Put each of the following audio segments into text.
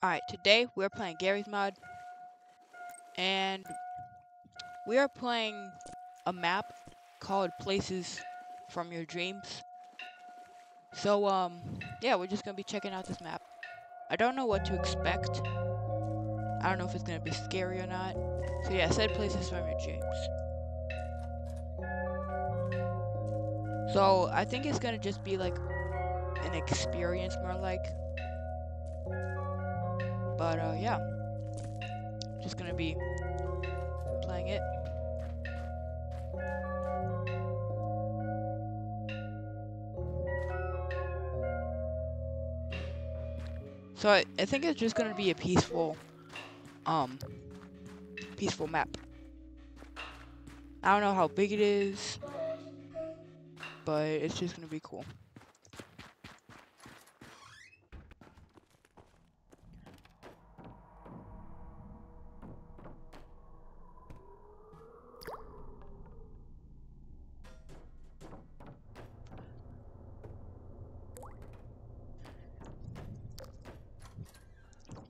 Alright, today we're playing Garry's Mod. And we are playing a map called Places from Your Dreams. So, um, yeah, we're just gonna be checking out this map. I don't know what to expect. I don't know if it's gonna be scary or not. So yeah, I said Places from Your Dreams. So, I think it's gonna just be like an experience more like but uh, yeah, just gonna be playing it. So I, I think it's just gonna be a peaceful, um, peaceful map. I don't know how big it is, but it's just gonna be cool.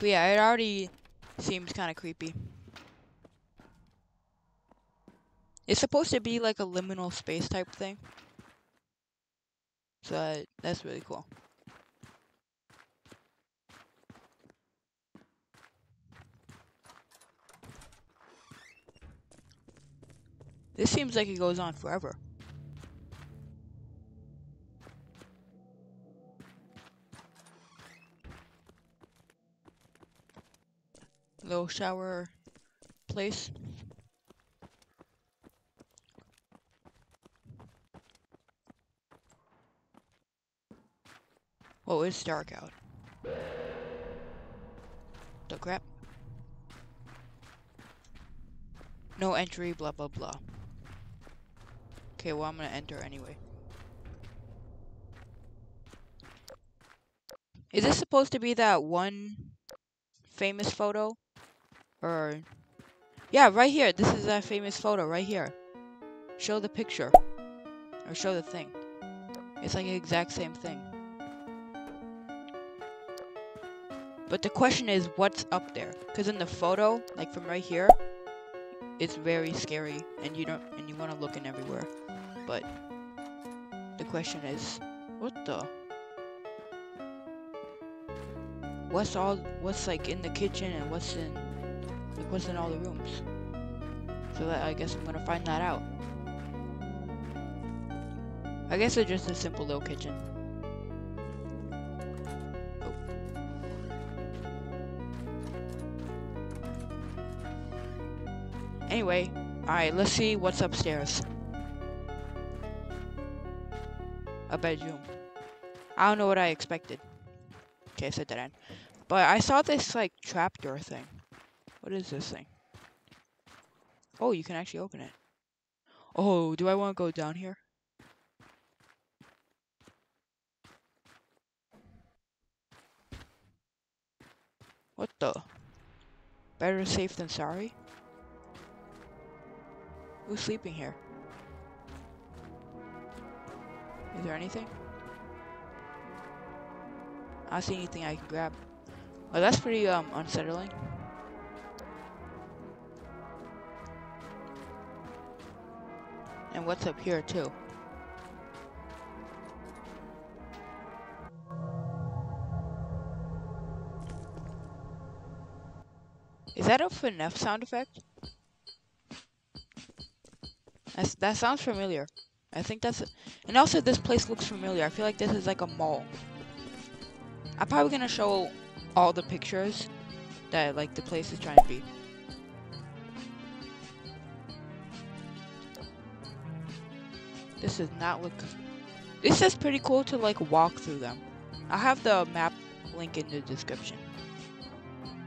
Yeah, it already seems kind of creepy. It's supposed to be like a liminal space type thing. So that's really cool. This seems like it goes on forever. Little shower place. Oh, it's dark out. The crap. No entry, blah blah blah. Okay, well I'm gonna enter anyway. Is this supposed to be that one famous photo? Or, yeah, right here. This is a famous photo right here. Show the picture. Or show the thing. It's like the exact same thing. But the question is, what's up there? Because in the photo, like from right here, it's very scary, and you don't, and you want to look in everywhere. But the question is, what the? What's all? What's like in the kitchen, and what's in like what's in all the rooms? So I guess I'm gonna find that out. I guess it's just a simple little kitchen. Oh. Anyway, alright, let's see what's upstairs. A bedroom. I don't know what I expected. Okay, I said that end. But I saw this, like, trapdoor thing. What is this thing? Oh, you can actually open it. Oh, do I want to go down here? What the? Better safe than sorry? Who's sleeping here? Is there anything? I don't see anything I can grab. Oh, that's pretty um unsettling. And what's up here too? Is that a sound effect? That's, that sounds familiar. I think that's... And also, this place looks familiar. I feel like this is like a mall. I'm probably gonna show all the pictures that, like, the place is trying to be. Does not look... This is pretty cool to, like, walk through them. I'll have the map link in the description.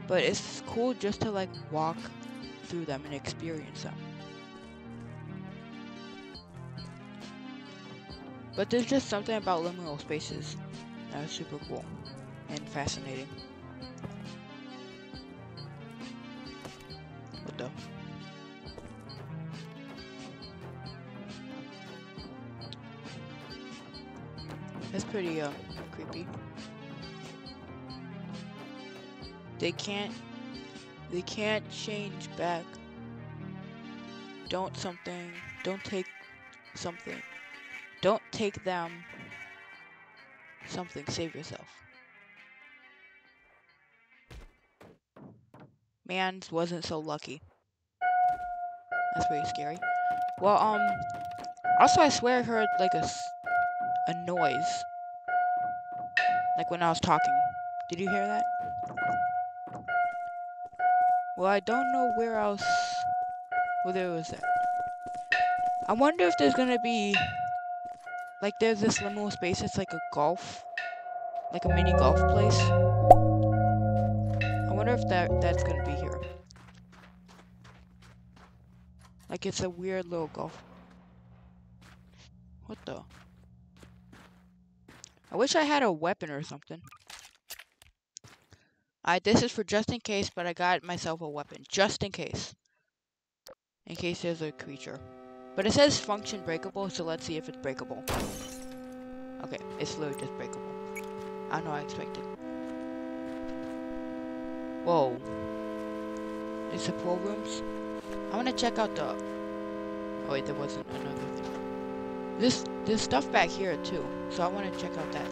But it's cool just to, like, walk through them and experience them. But there's just something about liminal spaces that is super cool and fascinating. Pretty uh, creepy. They can't. They can't change back. Don't something. Don't take something. Don't take them. Something. Save yourself. Mans wasn't so lucky. That's pretty scary. Well, um, also I swear I heard like a, a noise. Like when I was talking. Did you hear that? Well, I don't know where else, whether it was that. I wonder if there's gonna be, like there's this liminal space, it's like a golf, like a mini golf place. I wonder if that that's gonna be here. Like it's a weird little golf. What the? I wish I had a weapon or something. Alright, this is for just in case, but I got myself a weapon. Just in case. In case there's a creature. But it says function breakable, so let's see if it's breakable. Okay, it's literally just breakable. I know I expected. Whoa. It's the pool rooms? I want to check out the... Oh wait, there wasn't another thing. This, there's stuff back here too, so I want to check out that.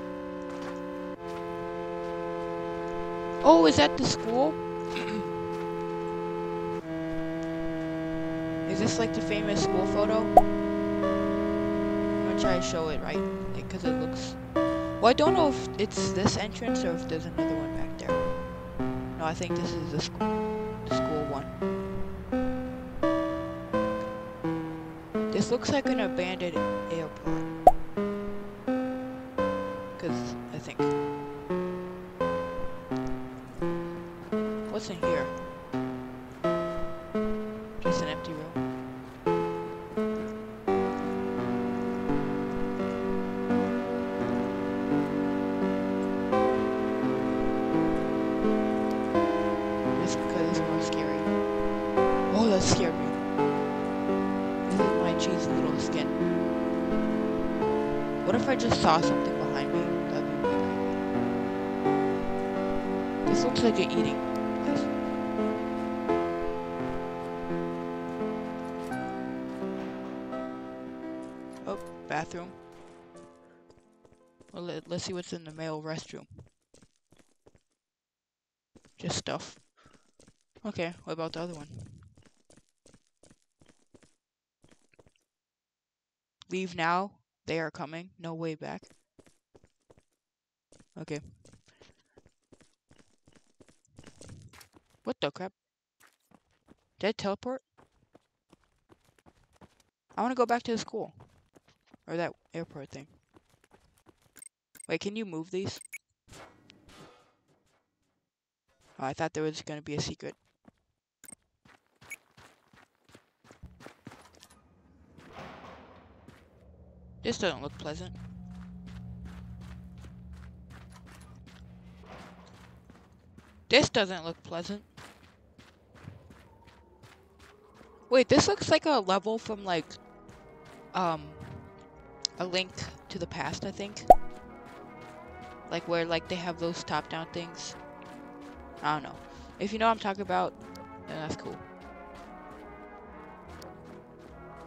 Oh, is that the school? is this like the famous school photo? I'm gonna try to show it right, because like, it looks... Well, I don't know if it's this entrance or if there's another one back there. No, I think this is the school, the school looks like an abandoned airport. Because, I think. What's in here? Just an empty room. Just because it's more scary. Oh, that scared cheesy little skin. What if I just saw something behind me? That'd be creepy. This looks like you're eating. Yes. Oh, bathroom. Well, let, let's see what's in the male restroom. Just stuff. Okay, what about the other one? Leave now. They are coming. No way back. Okay. What the crap? Did I teleport? I want to go back to the school. Or that airport thing. Wait, can you move these? Oh, I thought there was going to be a secret. This doesn't look pleasant. This doesn't look pleasant. Wait, this looks like a level from like, um, a link to the past, I think. Like where like they have those top-down things. I don't know. If you know what I'm talking about, then that's cool.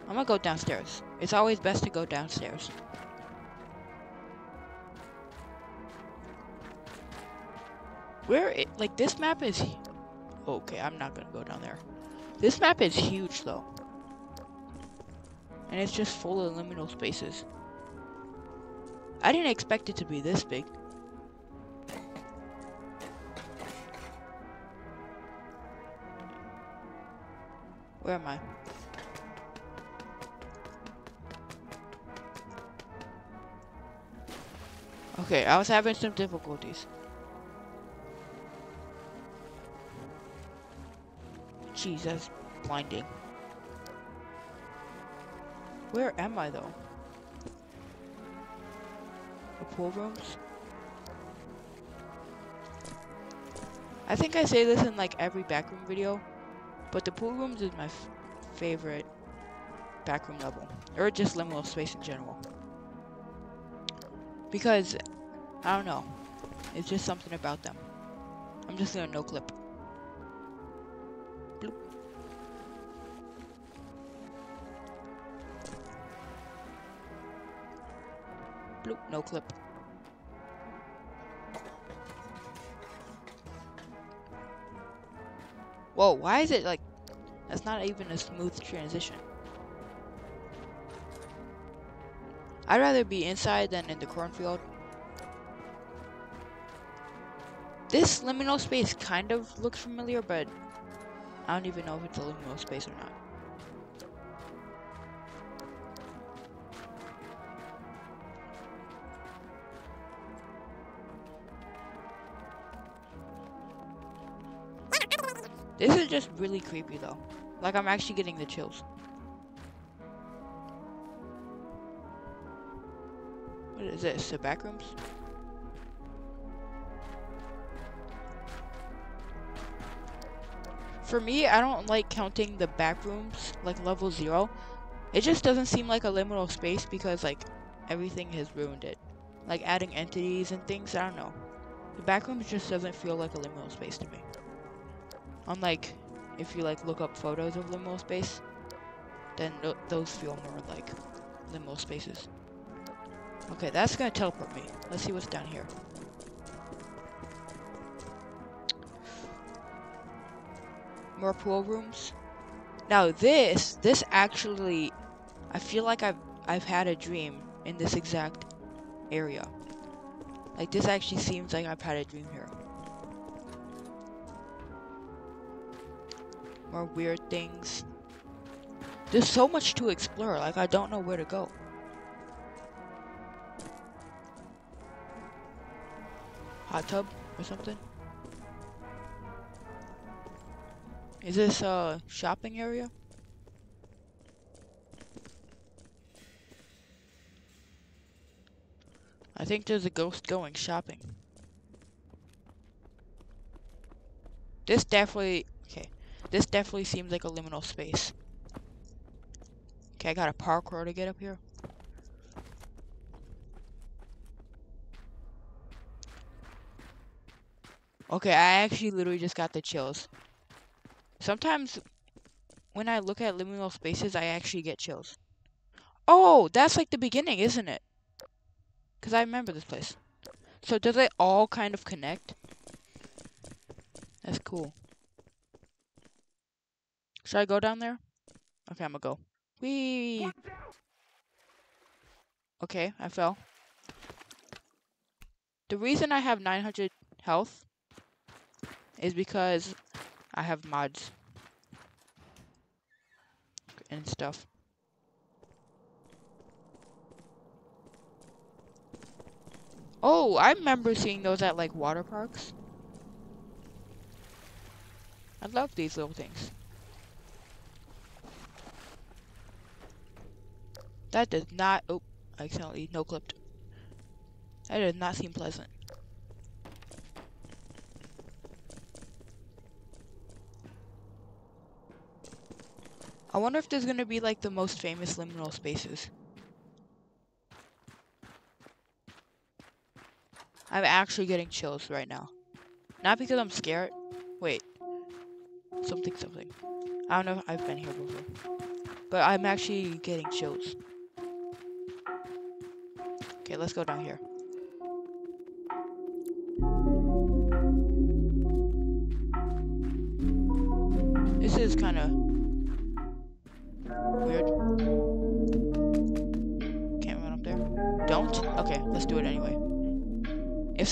I'm gonna go downstairs. It's always best to go downstairs. Where, it, like, this map is... Okay, I'm not gonna go down there. This map is huge, though. And it's just full of liminal spaces. I didn't expect it to be this big. Where am I? Okay, I was having some difficulties. Jeez, that's blinding. Where am I though? The pool rooms? I think I say this in like every backroom video, but the pool rooms is my favorite backroom level, or just liminal space in general. Because, I don't know, it's just something about them. I'm just gonna no clip. Bloop. Bloop, no clip. Whoa, why is it like, that's not even a smooth transition. I'd rather be inside than in the cornfield. This liminal space kind of looks familiar, but I don't even know if it's a liminal space or not. This is just really creepy though. Like I'm actually getting the chills. What is this? The back rooms? For me, I don't like counting the back rooms like level zero. It just doesn't seem like a liminal space because like everything has ruined it. Like adding entities and things, I don't know. The back rooms just doesn't feel like a liminal space to me. Unlike if you like look up photos of liminal space, then th those feel more like liminal spaces. Okay, that's gonna teleport me. Let's see what's down here. More pool rooms. Now this, this actually, I feel like I've, I've had a dream in this exact area. Like this actually seems like I've had a dream here. More weird things. There's so much to explore, like I don't know where to go. hot tub or something? Is this a shopping area? I think there's a ghost going shopping. This definitely, okay, this definitely seems like a liminal space. Okay, I got a parkour to get up here. Okay, I actually literally just got the chills. Sometimes when I look at liminal spaces, I actually get chills. Oh, that's like the beginning, isn't it? Because I remember this place. So does it all kind of connect? That's cool. Should I go down there? Okay, I'm gonna go. Whee! Okay, I fell. The reason I have 900 health is because I have mods and stuff. Oh, I remember seeing those at like water parks. I love these little things. That does not, oh, I accidentally no clipped. That does not seem pleasant. I wonder if there's gonna be like the most famous liminal spaces. I'm actually getting chills right now. Not because I'm scared. Wait. Something, something. I don't know if I've been here before. But I'm actually getting chills. Okay, let's go down here.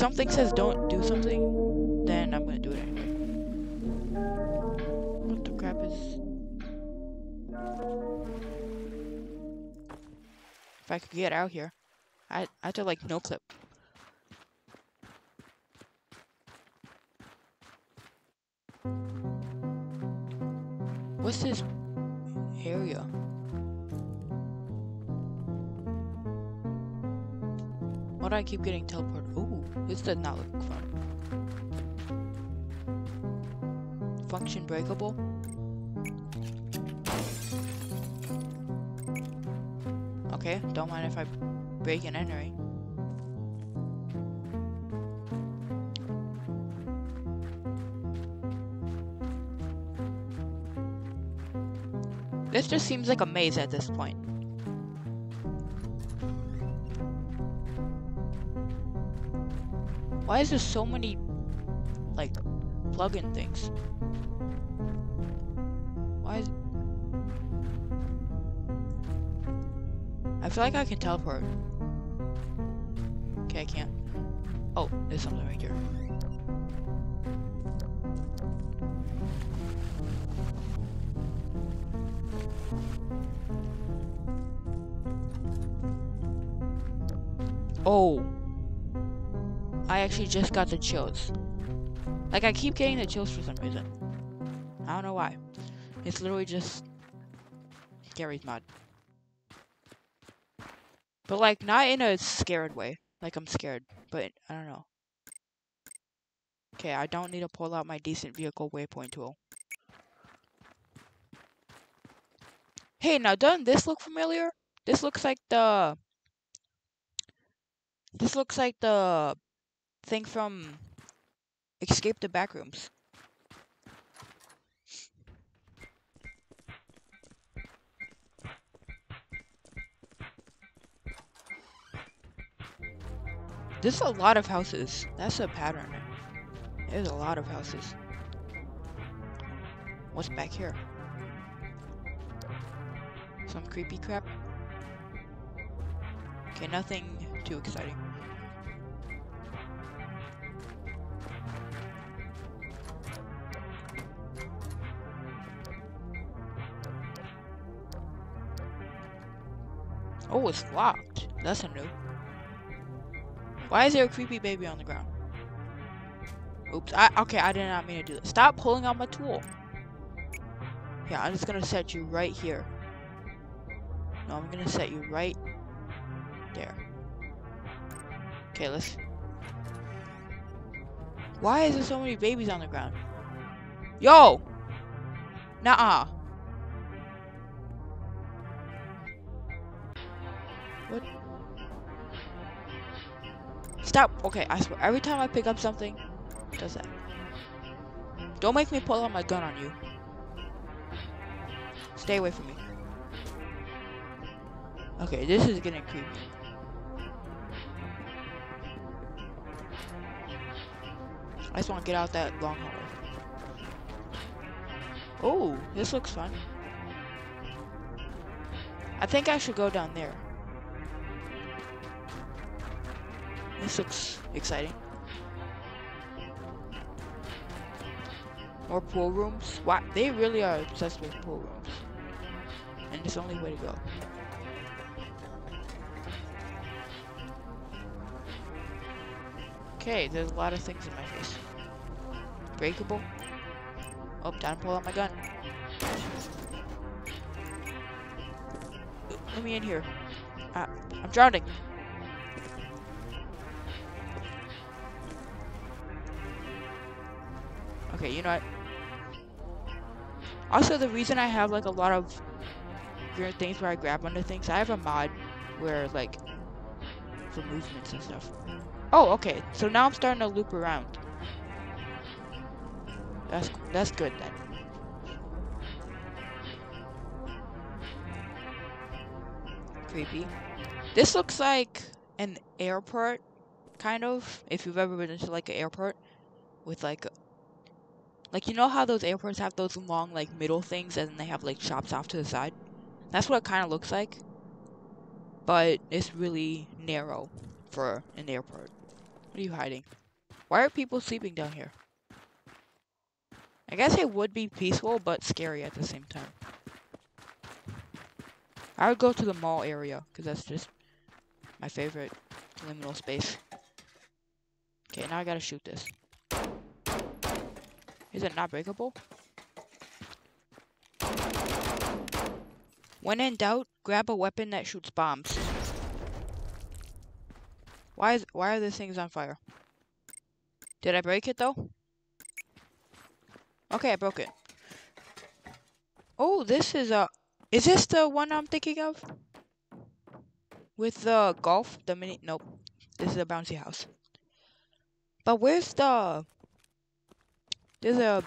Something says don't do something, then I'm gonna do it anyway. What the crap is... If I could get out here. I, I have to like no clip. What's this area? Why do I keep getting teleported? This does not look fun. Function breakable? Okay, don't mind if I break an entry. This just seems like a maze at this point. Why is there so many, like, plug-in things? Why is... I feel like I can teleport. Okay, I can't. Oh, there's something right here. Oh. I actually just got the chills. Like, I keep getting the chills for some reason. I don't know why. It's literally just Garry's mod. But, like, not in a scared way. Like, I'm scared. But, I don't know. Okay, I don't need to pull out my decent vehicle waypoint tool. Hey, now doesn't this look familiar? This looks like the... This looks like the thing from Escape the Backrooms. There's a lot of houses. That's a pattern. There's a lot of houses. What's back here? Some creepy crap? Okay, nothing too exciting. It's locked. That's a new. Why is there a creepy baby on the ground? Oops. I, okay, I did not mean to do this. Stop pulling out my tool. Yeah, I'm just gonna set you right here. No, I'm gonna set you right there. Okay, let's... Why is there so many babies on the ground? Yo! Nuh-uh. What? Stop. Okay, I swear. Every time I pick up something, does that. Don't make me pull out my gun on you. Stay away from me. Okay, this is getting creepy. I just want to get out that long hallway. Oh, this looks fun. I think I should go down there. This looks exciting. More pool rooms. Wow, they really are obsessed with pool rooms. And it's the only way to go. Okay, there's a lot of things in my face. Breakable. Oh, to pull out my gun. Let me in here. Ah, I'm drowning. Okay, you know what? Also, the reason I have like a lot of weird things where I grab onto things, I have a mod where like for movements and stuff. Oh, okay. So now I'm starting to loop around. That's that's good then. Creepy. This looks like an airport, kind of. If you've ever been to like an airport with like, like you know how those airports have those long like middle things and then they have like shops off to the side. That's what it kind of looks like. But it's really narrow for an airport. What are you hiding? Why are people sleeping down here? I guess it would be peaceful, but scary at the same time. I would go to the mall area, because that's just my favorite liminal space. Okay, now I gotta shoot this. Is it not breakable? When in doubt, grab a weapon that shoots bombs. Why is why are these things on fire? Did I break it though? Okay, I broke it. Oh, this is a is this the one I'm thinking of? With the golf, the mini nope. This is a bouncy house. But where's the There's a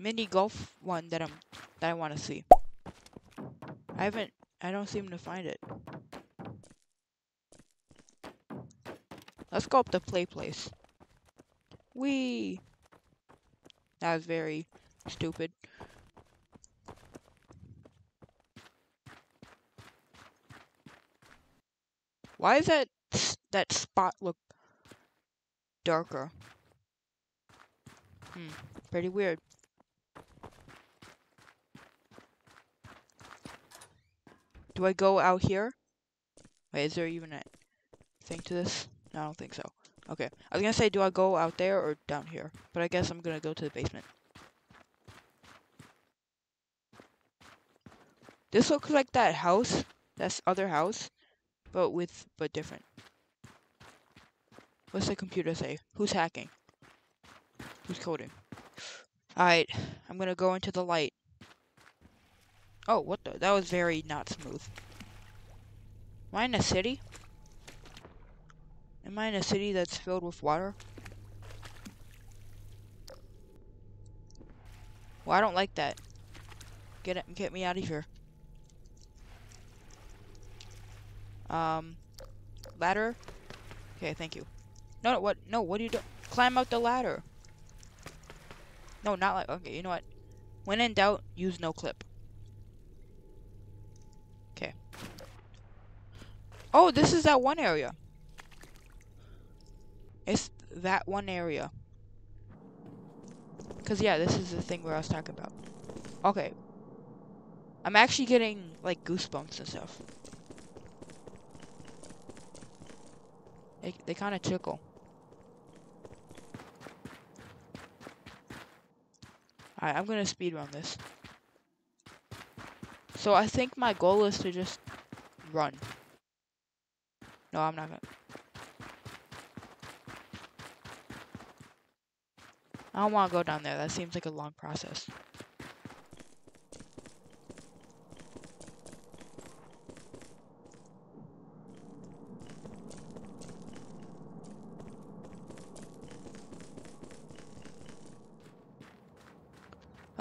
mini golf one that I'm that I want to see. I haven't, I don't seem to find it. Let's go up the play place. Wee! That was very stupid. Why is that that spot look darker? Hmm, pretty weird. Do I go out here? Wait, is there even a thing to this? No, I don't think so. Okay, I was gonna say, do I go out there or down here? But I guess I'm gonna go to the basement. This looks like that house, that's other house, but with, but different. What's the computer say? Who's hacking? Alright, I'm gonna go into the light. Oh, what the? That was very not smooth. Am I in a city? Am I in a city that's filled with water? Well, I don't like that. Get it, get me out of here. Um, ladder. Okay, thank you. No, no, what? No, what do you do? Climb out the ladder. No, not like. Okay, you know what? When in doubt, use no clip. Okay. Oh, this is that one area. It's that one area. Because, yeah, this is the thing where I was talking about. Okay. I'm actually getting, like, goosebumps and stuff. They, they kind of tickle. Alright, I'm gonna speed run this. So I think my goal is to just run. No, I'm not gonna. I don't want to go down there. That seems like a long process.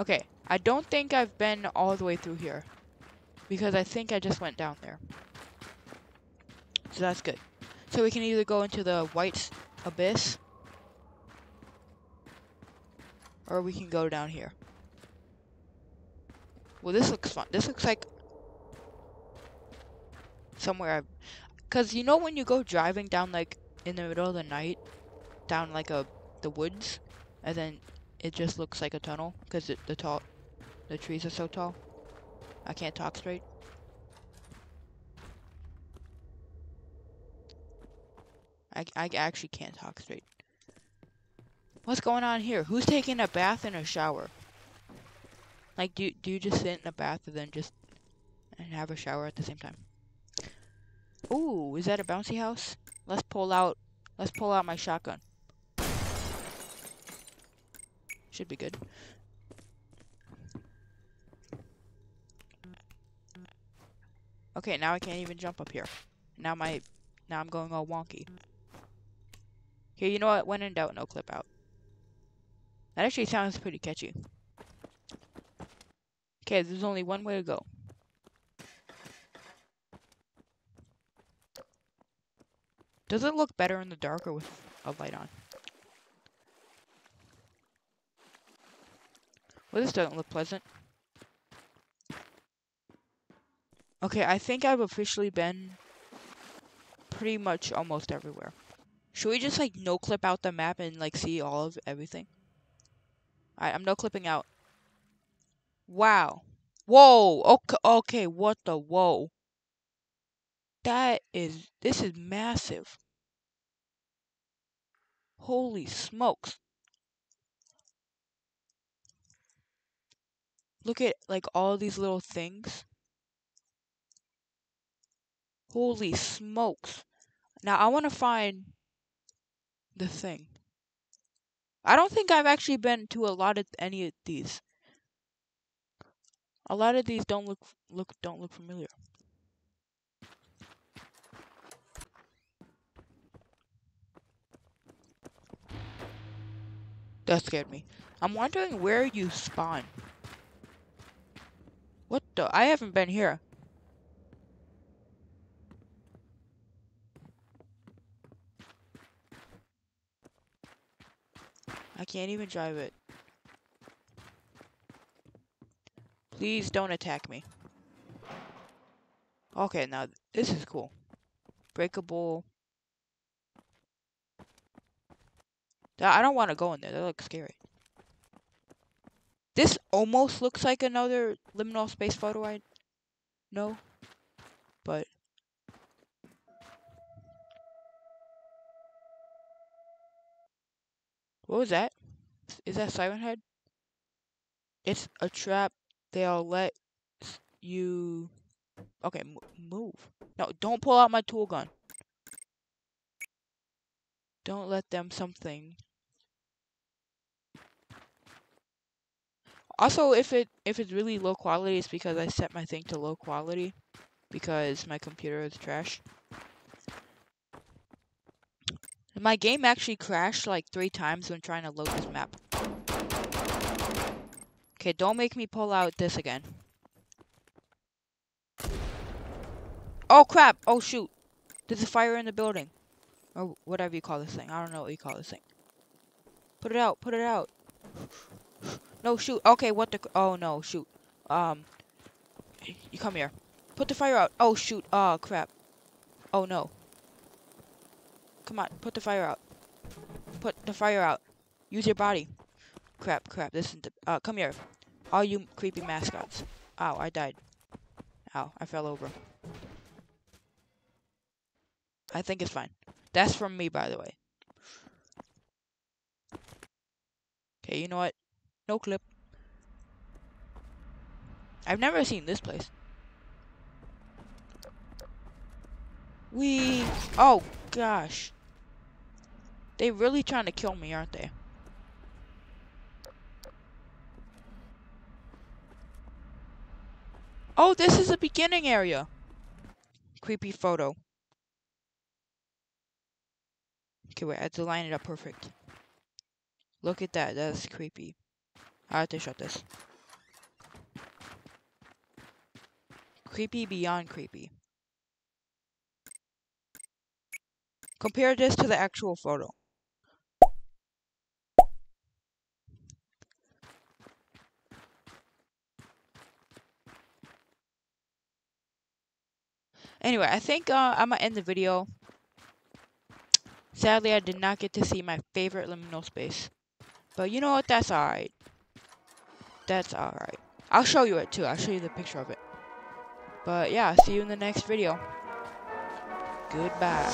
Okay, I don't think I've been all the way through here. Because I think I just went down there. So that's good. So we can either go into the white abyss or we can go down here. Well, this looks fun. This looks like somewhere I've... Because you know when you go driving down, like, in the middle of the night, down, like, a the woods, and then it just looks like a tunnel, because the. The trees are so tall. I can't talk straight. I, I actually can't talk straight. What's going on here? Who's taking a bath and a shower? Like, do, do you just sit in a bath and then just and have a shower at the same time? Ooh, is that a bouncy house? Let's pull out, let's pull out my shotgun. Should be good. Okay, now I can't even jump up here. Now my, now I'm going all wonky. Here, you know what? When in doubt, no clip out. That actually sounds pretty catchy. Okay, there's only one way to go. Does it look better in the dark or with a light on? Well, this doesn't look pleasant. Okay, I think I've officially been pretty much almost everywhere. Should we just, like, no-clip out the map and, like, see all of everything? Alright, I'm no clipping out. Wow. Whoa. Okay, okay, what the whoa. That is, this is massive. Holy smokes. Look at, like, all these little things. Holy smokes. Now, I want to find the thing. I don't think I've actually been to a lot of any of these. A lot of these don't look look don't look familiar. That scared me. I'm wondering where you spawn. What the? I haven't been here. I can't even drive it. Please don't attack me. Okay, now this is cool. Breakable. I don't want to go in there. That looks scary. This almost looks like another liminal space photo I know, but what was that? Is that Siren Head? It's a trap. They'll let you. Okay, move. No, don't pull out my tool gun. Don't let them something. Also, if it if it's really low quality, it's because I set my thing to low quality because my computer is trash. My game actually crashed like three times when trying to load this map. Okay, don't make me pull out this again. Oh crap! Oh shoot! There's a fire in the building. Or whatever you call this thing. I don't know what you call this thing. Put it out, put it out. No, shoot. Okay, what the... Oh, no, shoot. Um, you come here. Put the fire out. Oh, shoot. Oh, crap. Oh, no. Come on, put the fire out. Put the fire out. Use your body. Crap, crap. This is the... Uh, come here. All you creepy mascots. Ow, I died. Ow, I fell over. I think it's fine. That's from me, by the way. Okay, you know what? No clip. I've never seen this place. We. Oh, gosh. They really trying to kill me, aren't they? Oh, this is a beginning area. Creepy photo. Okay, wait, I have to line it up perfect. Look at that, that's creepy. I have to shut this. Creepy beyond creepy. Compare this to the actual photo. Anyway, I think uh, I'm gonna end the video. Sadly, I did not get to see my favorite liminal space. But you know what? That's alright. That's alright. I'll show you it too. I'll show you the picture of it. But yeah, see you in the next video. Goodbye.